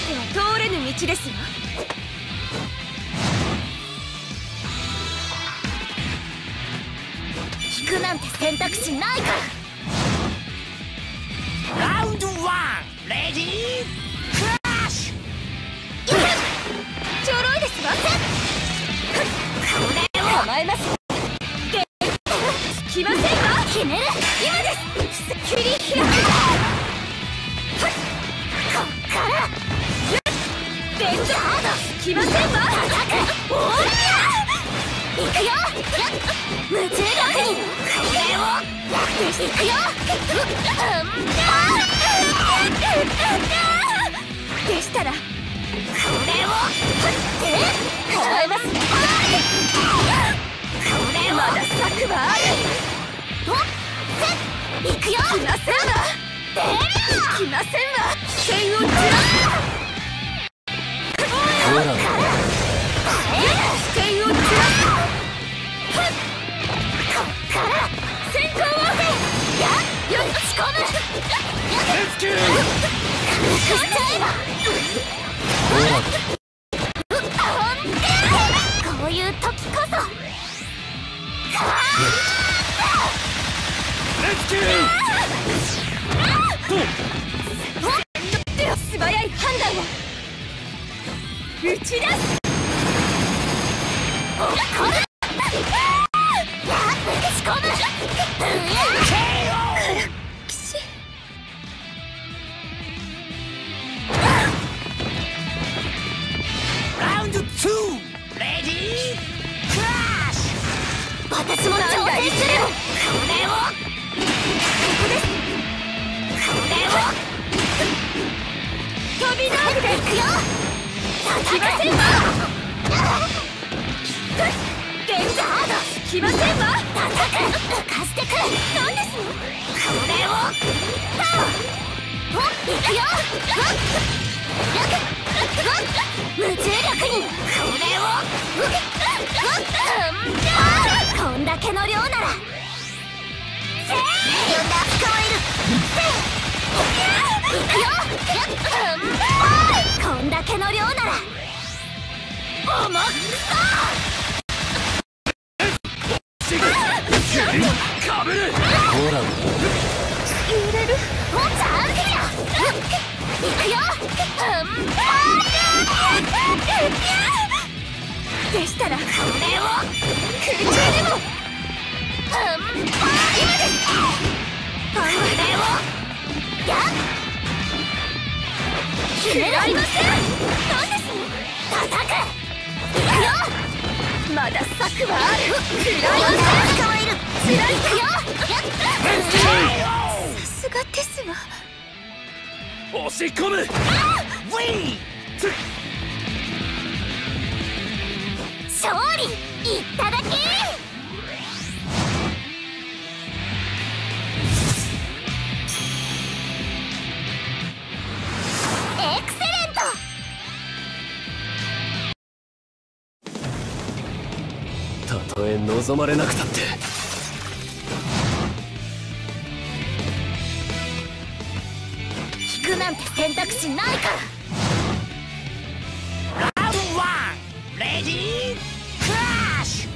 けては通れぬ道ですわ。引くなんて選択肢ないから。ラウンドレディークラッシュ。ちょろいですわこれを構えます。来ませんわ。決める。今ですー来ませんわおりゃ行くよ。夢中力にこれをいくよでしたらこれを構えますこれをまだ策はあるとせ行くよ来ませんわ。出る来ませんわ。危険をずらすほら危険をずらす。こっから先行応戦やよし込むレッツキュー私も挑戦する。これをここですこれを飛び道具で行くよ来ませんわデンジャー来ませんわ叩く浮かしてく何ですのこれをと行くよ無重力にこれをこんだけの量なら。せー呼んだ捕まえるせー行くよこんだけの量なら。重くか決められません何ですの叩く行くよまだ策はあるライオンさん捕まえるつらいくよさすがですわ押し込む。ウィー勝利！いただきエクセレント。たとえ望まれなくたって。引くなんて選択肢ないから。ラウンドワンレディークラッシュ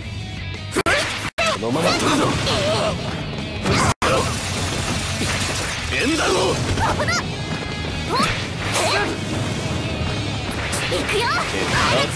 このまま取るぞ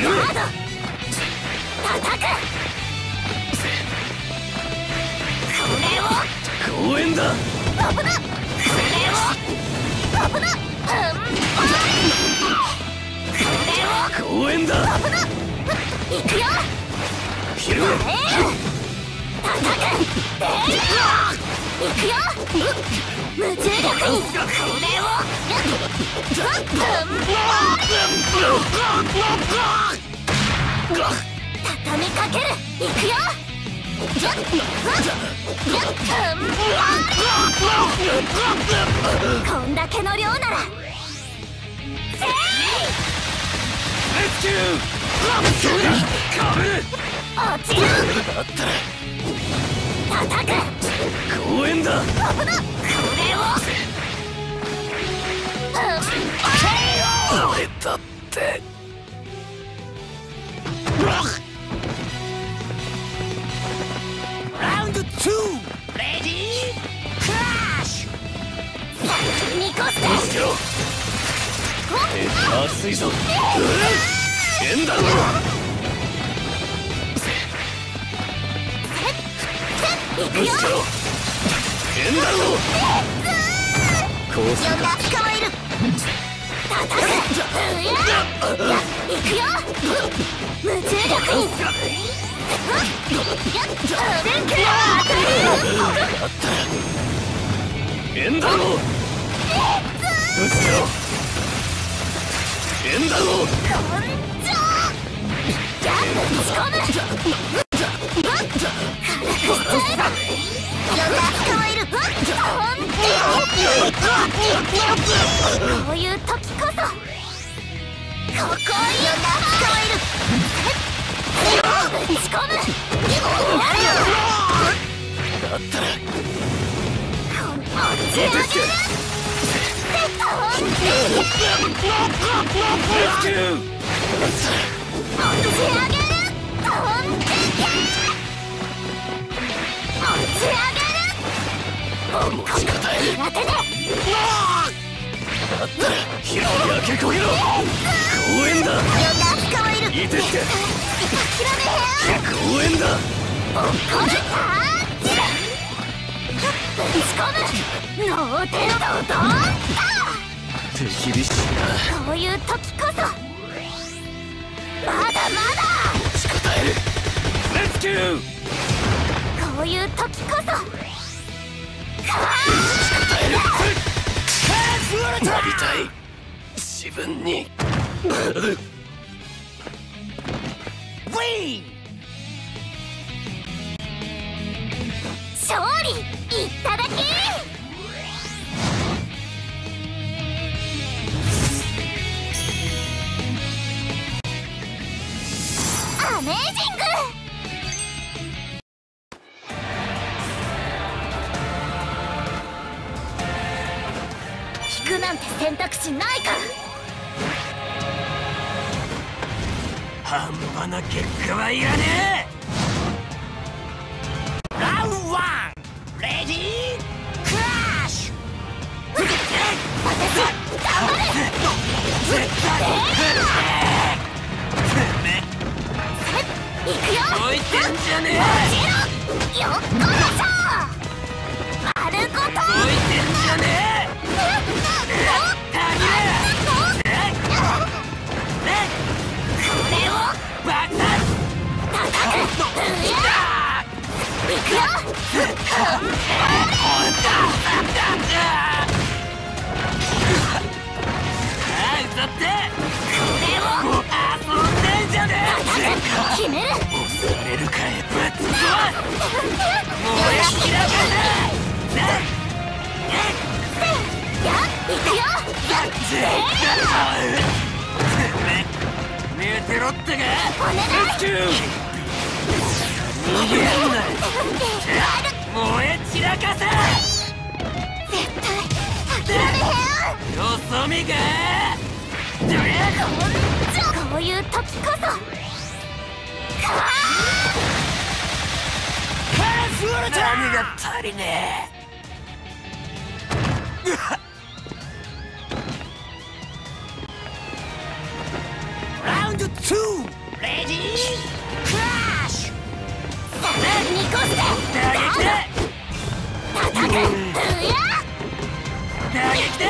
くこれを公園だ。危なこれを危なうんこれを公園だ行くよ。ひるええ叩くええ行くよ無重力にこれをこんだけの量ならせいレスキューどうだカ落ちるだったら叩く公園だ。これを。俺だって。ラウンド2レディー。クラッシュ。見越してつけろえ熱いぞ。エンダーくよぶつけろエンダーこうす呼んだ捕まえる叩くうややいくよ無重力にやっ電気あったらエンダーぶつけろエンダー根性じゃ打ち込むこういう時こそここを呼んだ捕まえる。打ち込む。だったら落ち上げる。飛んでけ落ち上げ持ちこたえる苦手でだったら火を焼け焦げろ公園だ呼んだ捕まえるいいですか諦めへん公園だこれタッチ打ち込む脳天ドドーン手厳しいなこういう時こそまだまだ持ちこたえるレスキューこういう時こそ。なりたい自分に。ウィン勝利!ゃね。えよっこらしょ丸ごと置いてんじゃね。えこれを爆発いくよ見えてろってかお願いキュー逃げんな燃え散らかせ絶対諦めへんよそ見かこういう時こそか何が足りねえラウンド2レディークラッシュ見越して打撃で叩くうや打撃で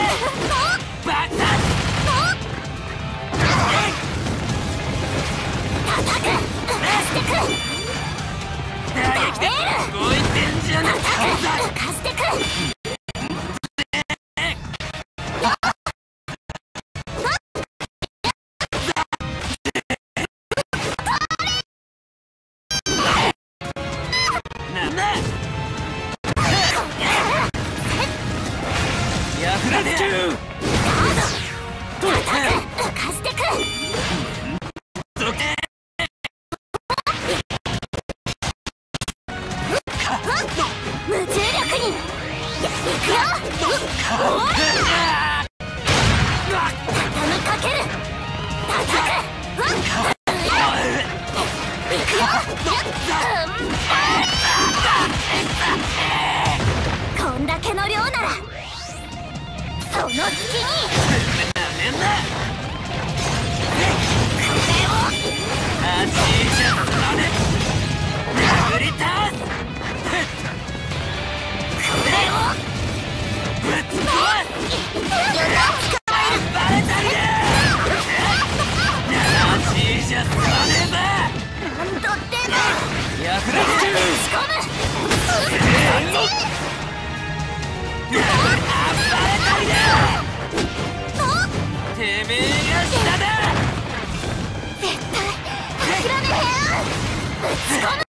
爆発叩くしてく打撃で動いてんじゃねえ浮かしてくで仕込むてめえが下だ絶対諦めへんぶち込む。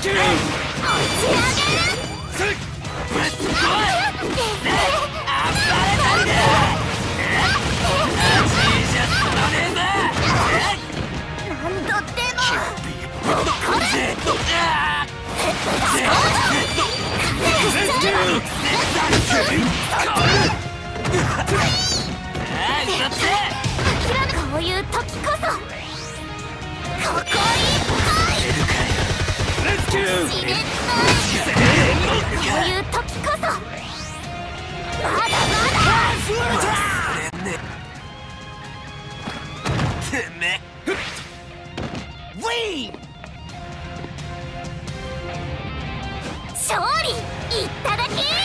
ち上げる。いう時こそ。まだまだ。てめえウィーン勝利！いただき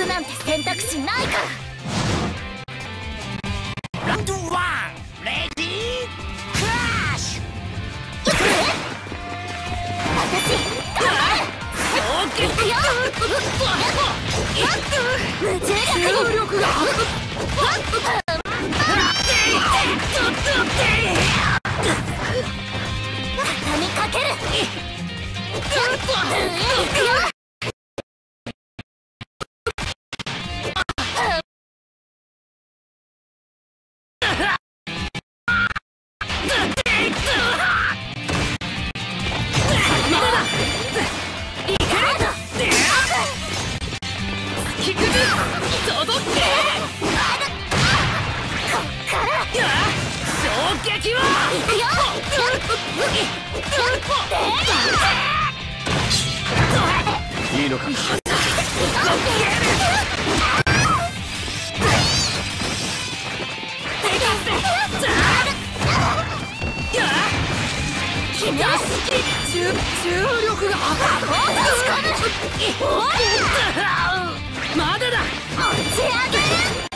くなんて選択肢ないから。撃はいいのか？まだだ持ち上げる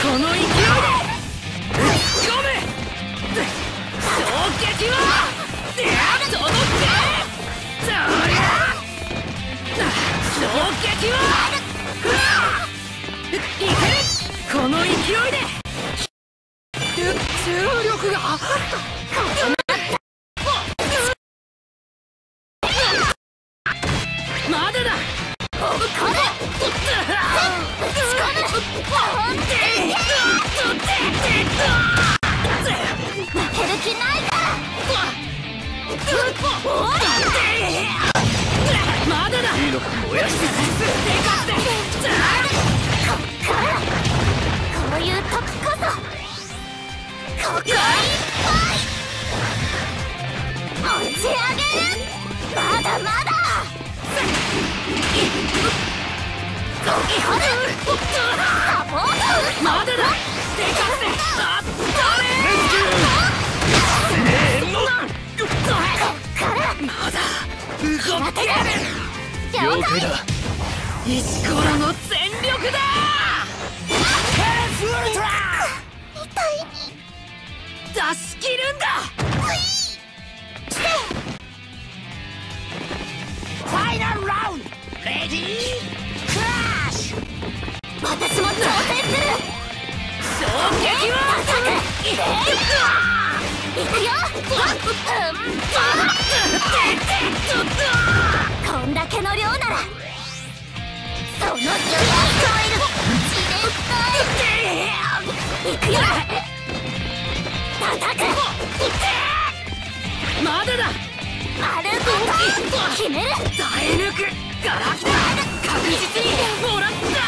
この勢いでこの勢いで。重力がまだだ。負ける気ないからまだだいいのか燃やしてこういう時こそここいっぱい持ち上げるまだまだゴキホル了解だ。石ころの全力だ！痛い出し切るんだ！ファイナルラウンド！レディー！クラッシュ！私も挑戦する！衝撃は！行くよ！うん。こ行くよ叩くまだだ丸ごと決める耐え抜くガラクタ確実にもらった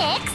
X